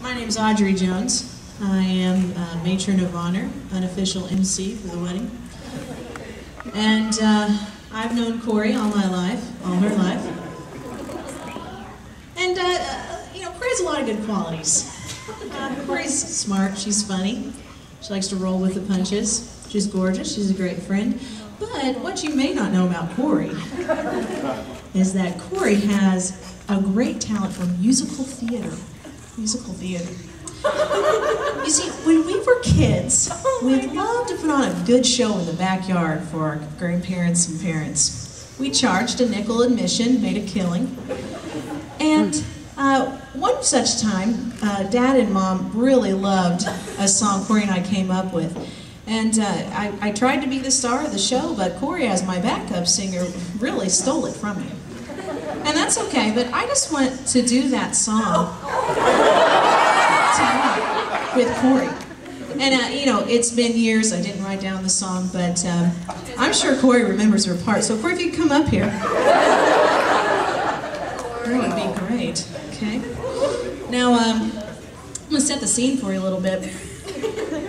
My name is Audrey Jones. I am uh, matron of honor, unofficial MC for the wedding. And uh, I've known Corey all my life, all her life. And, uh, uh, you know, Corey has a lot of good qualities. Uh, Corey's smart, she's funny, she likes to roll with the punches, she's gorgeous, she's a great friend. But what you may not know about Corey is that Corey has a great talent for musical theater. Musical theater. You see, when we were kids, we loved to put on a good show in the backyard for our grandparents and parents. We charged a nickel admission, made a killing. And uh, one such time, uh, Dad and Mom really loved a song Corey and I came up with. And uh, I, I tried to be the star of the show, but Corey, as my backup singer, really stole it from me. And that's okay, but I just want to do that song with Corey. And, uh, you know, it's been years, I didn't write down the song, but um, I'm sure Corey remembers her part. So, Corey, if you come up here. That would be great, okay? Now, um, I'm going to set the scene for you a little bit.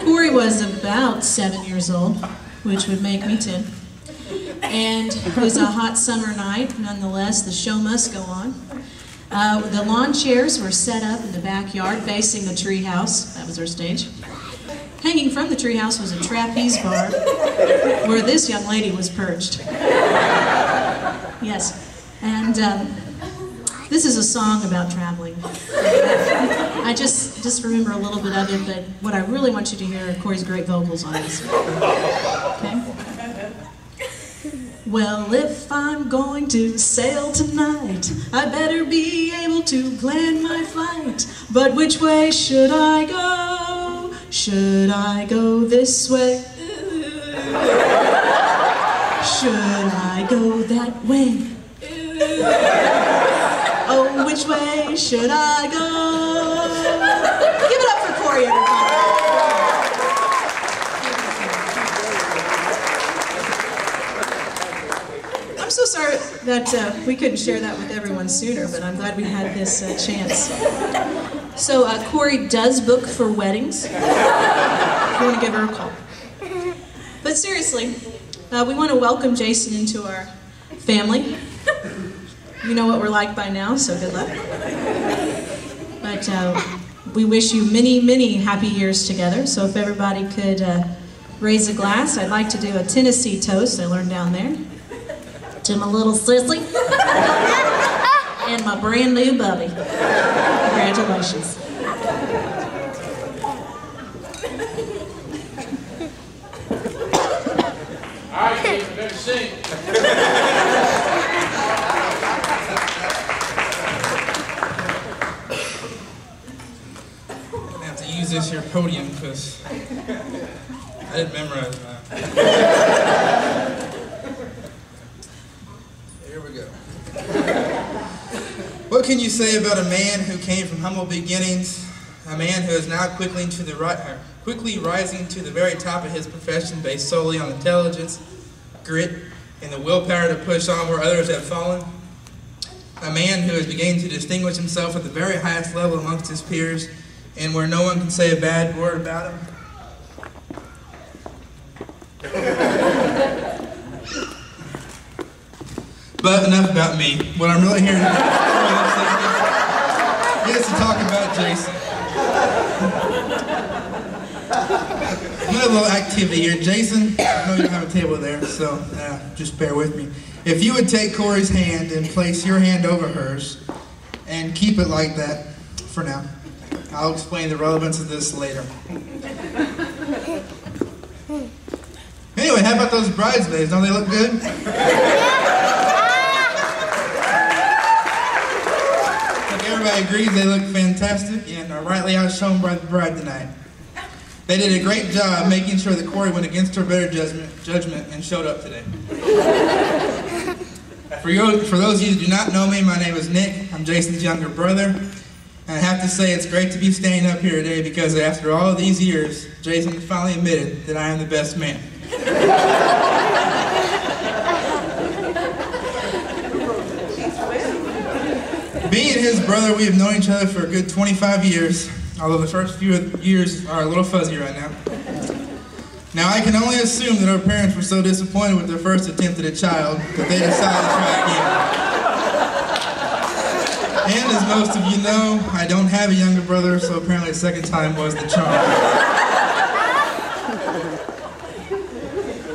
Corey was about seven years old, which would make me 10. And it was a hot summer night, nonetheless, the show must go on. Uh, the lawn chairs were set up in the backyard facing the treehouse. That was our stage. Hanging from the treehouse was a trapeze bar where this young lady was perched. Yes. And um, this is a song about traveling. I just just remember a little bit of it, but what I really want you to hear are Corey's great vocals on this. Okay? Well, if I'm going to sail tonight, I better be able to plan my flight. But which way should I go? Should I go this way? Should I go that way? Oh, which way should I go? Give it up for Corey, everybody. I'm so sorry that uh, we couldn't share that with everyone sooner, but I'm glad we had this uh, chance. So uh, Corey does book for weddings. You want to give her a call. But seriously, uh, we want to welcome Jason into our family. You know what we're like by now, so good luck. But uh, we wish you many, many happy years together. So if everybody could uh, raise a glass, I'd like to do a Tennessee toast I learned down there. To my little sissy and my brand new bubby. Congratulations. All right, Jason, better sing. Gonna have to use this here podium because I didn't memorize that. Here we go. What can you say about a man who came from humble beginnings, a man who is now quickly to the right, uh, quickly rising to the very top of his profession, based solely on intelligence, grit, and the willpower to push on where others have fallen? A man who is beginning to distinguish himself at the very highest level amongst his peers, and where no one can say a bad word about him? But enough about me. What I'm really here to do is to talk about Jason. A little activity here. Jason, I know you don't have a table there, so uh, just bear with me. If you would take Corey's hand and place your hand over hers and keep it like that for now. I'll explain the relevance of this later. Anyway, how about those bridesmaids? Don't they look good? Like everybody agrees they look fantastic and are rightly outshone by the bride tonight. They did a great job making sure that Corey went against her better judgment, judgment and showed up today. For, you, for those of you who do not know me, my name is Nick. I'm Jason's younger brother. And I have to say it's great to be standing up here today because after all these years, Jason finally admitted that I am the best man. Being his brother, we have known each other for a good 25 years, although the first few years are a little fuzzy right now. Now, I can only assume that our parents were so disappointed with their first attempt at a child that they decided to try again. And as most of you know, I don't have a younger brother, so apparently the second time was the charm.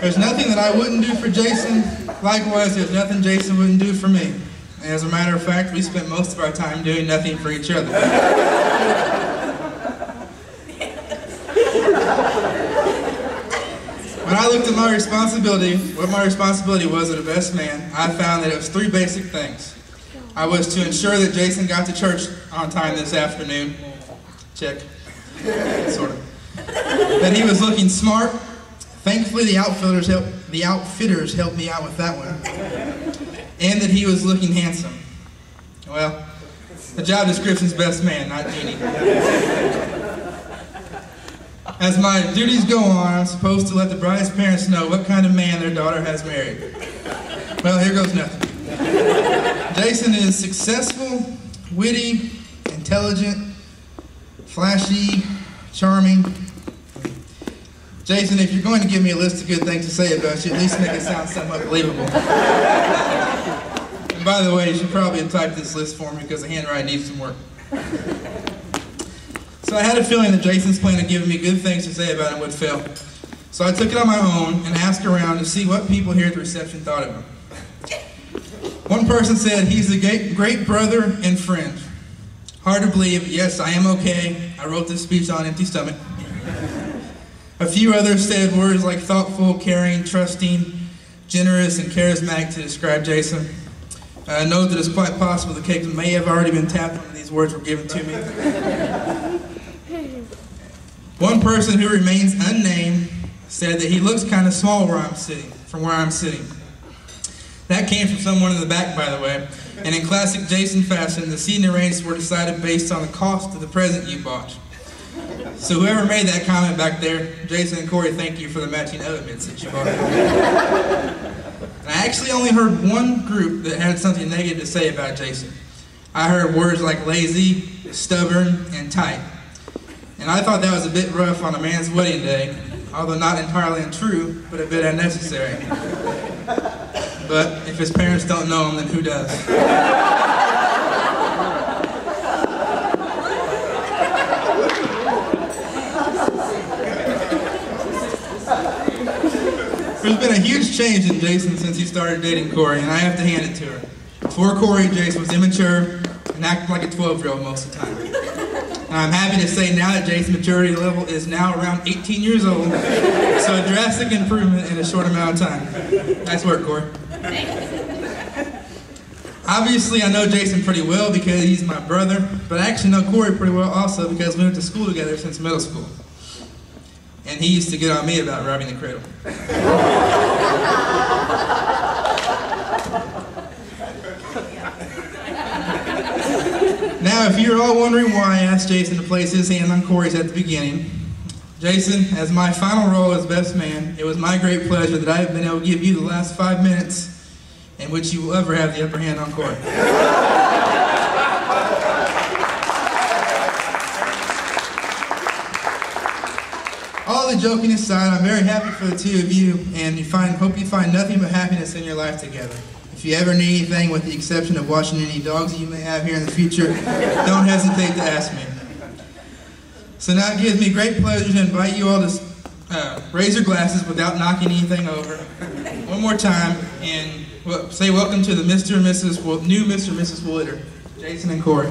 There's nothing that I wouldn't do for Jason. Likewise, there's nothing Jason wouldn't do for me. As a matter of fact, we spent most of our time doing nothing for each other. When I looked at my responsibility, what my responsibility was as a best man, I found that it was three basic things. I was to ensure that Jason got to church on time this afternoon. Check. sort of. That he was looking smart. Thankfully, the outfitters helped, the outfitters helped me out with that one. And that he was looking handsome. Well, the job description's best man, not genie. As my duties go on, I'm supposed to let the bride's parents know what kind of man their daughter has married. Well, here goes nothing. Jason is successful, witty, intelligent, flashy, charming. Jason, if you're going to give me a list of good things to say about you, at least make it sound somewhat believable. By the way, you should probably have typed this list for me because the handwriting needs some work. So I had a feeling that Jason's plan of giving me good things to say about him would fail. So I took it on my own and asked around to see what people here at the reception thought of him. One person said he's a great brother and friend. Hard to believe, yes, I am okay. I wrote this speech on empty stomach. A few others said words like thoughtful, caring, trusting, generous, and charismatic to describe Jason. I know that it's quite possible the cake may have already been tapped when these words were given to me. One person who remains unnamed said that he looks kind of small where I'm sitting, from where I'm sitting. That came from someone in the back, by the way. And in classic Jason fashion, the seating arrangements were decided based on the cost of the present you bought. So whoever made that comment back there, Jason and Corey, thank you for the matching elements that you bought. I actually only heard one group that had something negative to say about Jason. I heard words like lazy, stubborn, and tight. And I thought that was a bit rough on a man's wedding day, although not entirely untrue, but a bit unnecessary. But if his parents don't know him, then who does? Been a huge change in Jason since he started dating Corey, and I have to hand it to her. Before Corey, Jason was immature and acted like a 12-year-old most of the time. And I'm happy to say now that Jason's maturity level is now around 18 years old. So a drastic improvement in a short amount of time. Nice work, Corey. Obviously, I know Jason pretty well because he's my brother, but I actually know Corey pretty well also because we went to school together since middle school. And he used to get on me about robbing the cradle. Now, if you're all wondering why I asked Jason to place his hand on Corey's at the beginning, Jason, as my final role as best man, it was my great pleasure that I have been able to give you the last five minutes in which you will ever have the upper hand on Corey. All the joking aside, I'm very happy for the two of you, and you find, hope you find nothing but happiness in your life together. If you ever need anything, with the exception of watching any dogs you may have here in the future, don't hesitate to ask me. So now it gives me great pleasure to invite you all to uh, raise your glasses without knocking anything over. One more time, and say welcome to the Mr. and Mrs. new Mr. and Mrs. Woodard, Jason and Corey.